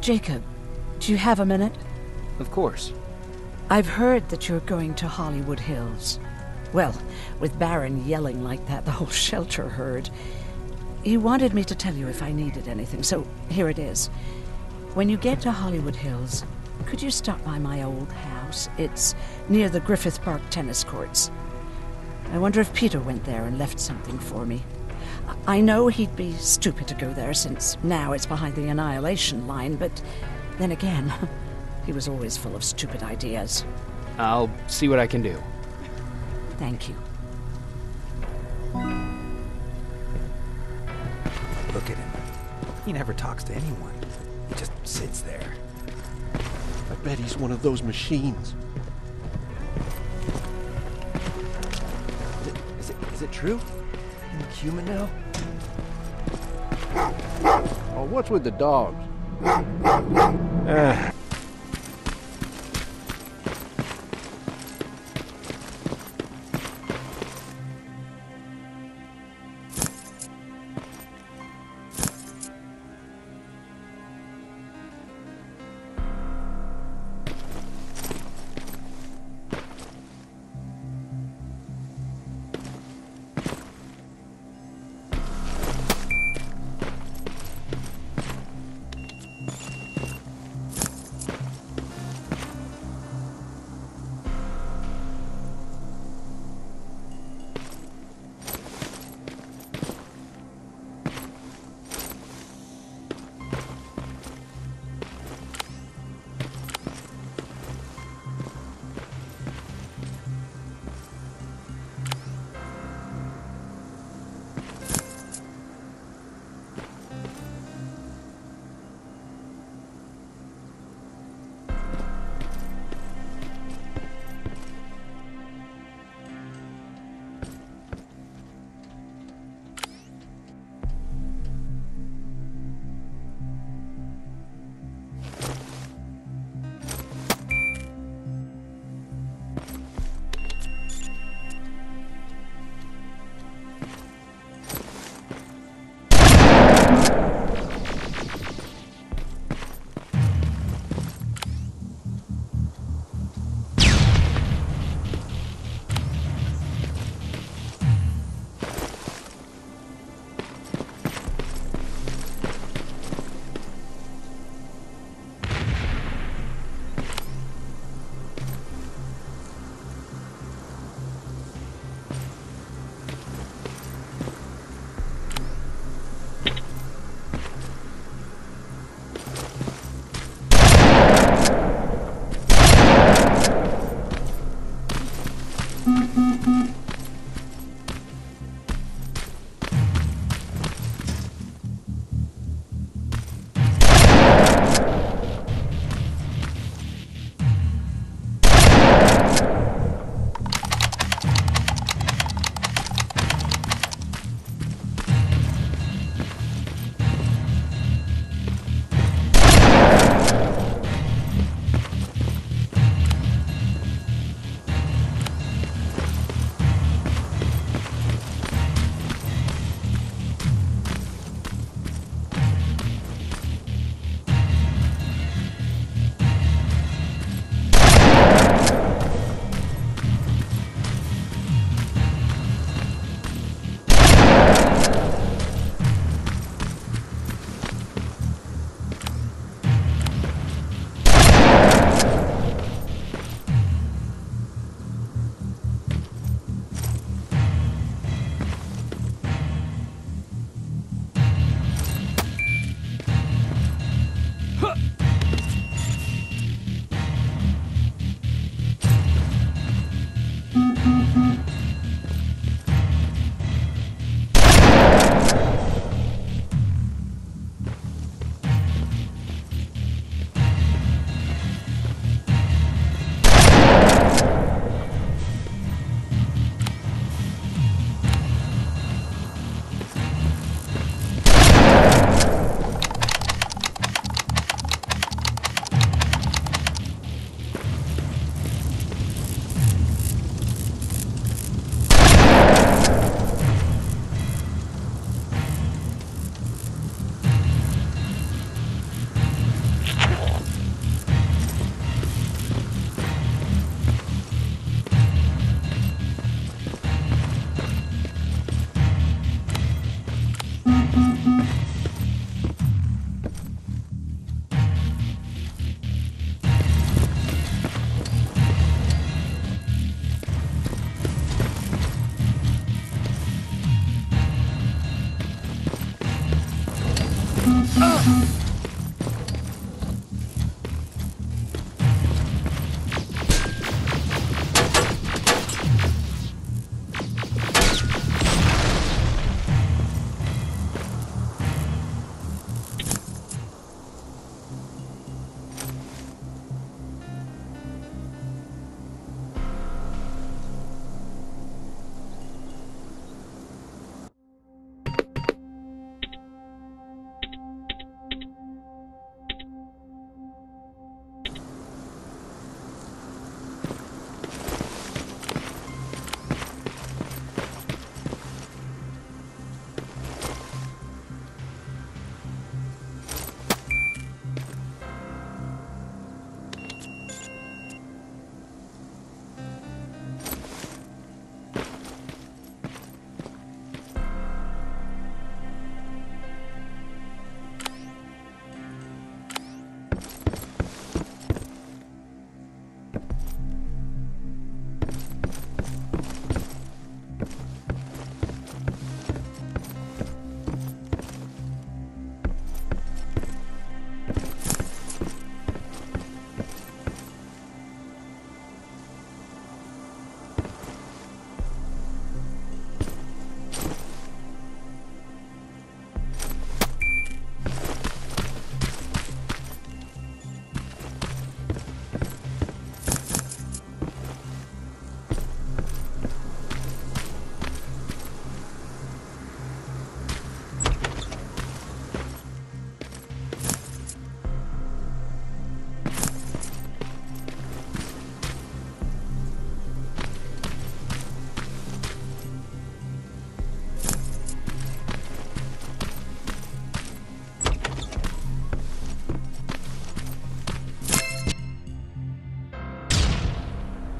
Jacob, do you have a minute? Of course. I've heard that you're going to Hollywood Hills. Well, with Baron yelling like that, the whole shelter heard. He wanted me to tell you if I needed anything, so here it is. When you get to Hollywood Hills, could you stop by my old house? It's near the Griffith Park tennis courts. I wonder if Peter went there and left something for me. I I know he'd be stupid to go there since now it's behind the annihilation line, but then again, he was always full of stupid ideas. I'll see what I can do. Thank you. Look at him. He never talks to anyone. He just sits there. I bet he's one of those machines. Is it, is it, is it true? You human now? Oh, what's with the dogs? Eh,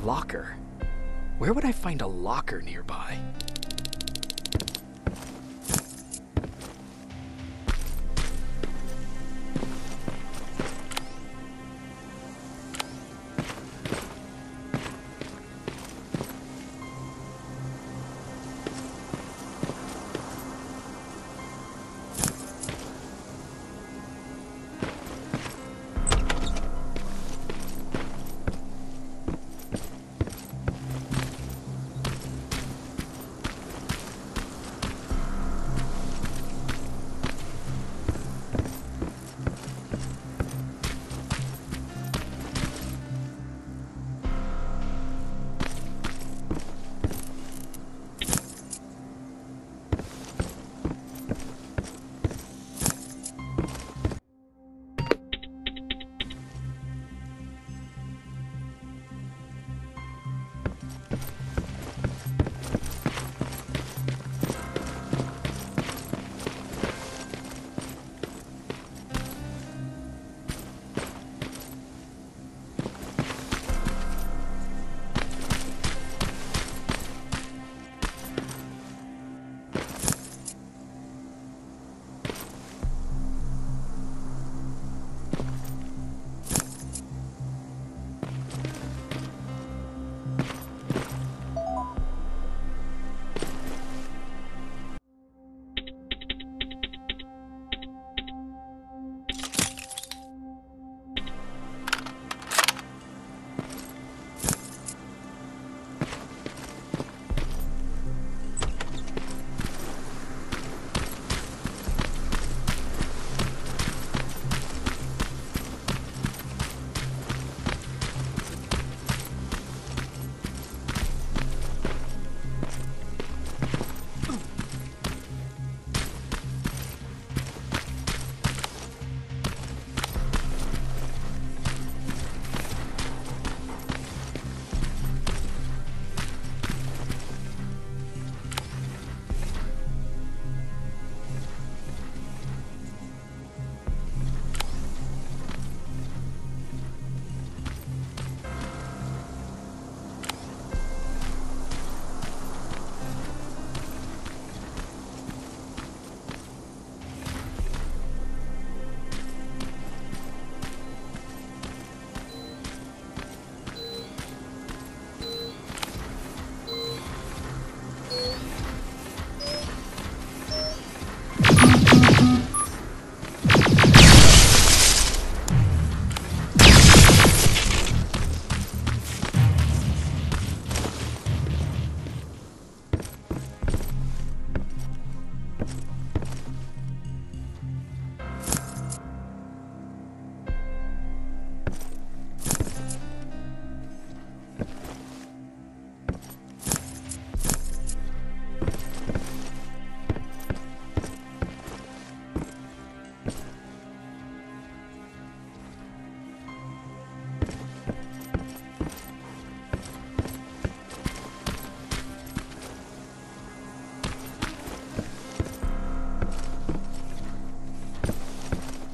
Locker? Where would I find a locker nearby?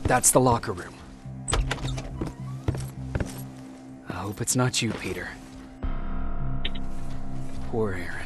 That's the locker room. I hope it's not you, Peter. Poor Erin.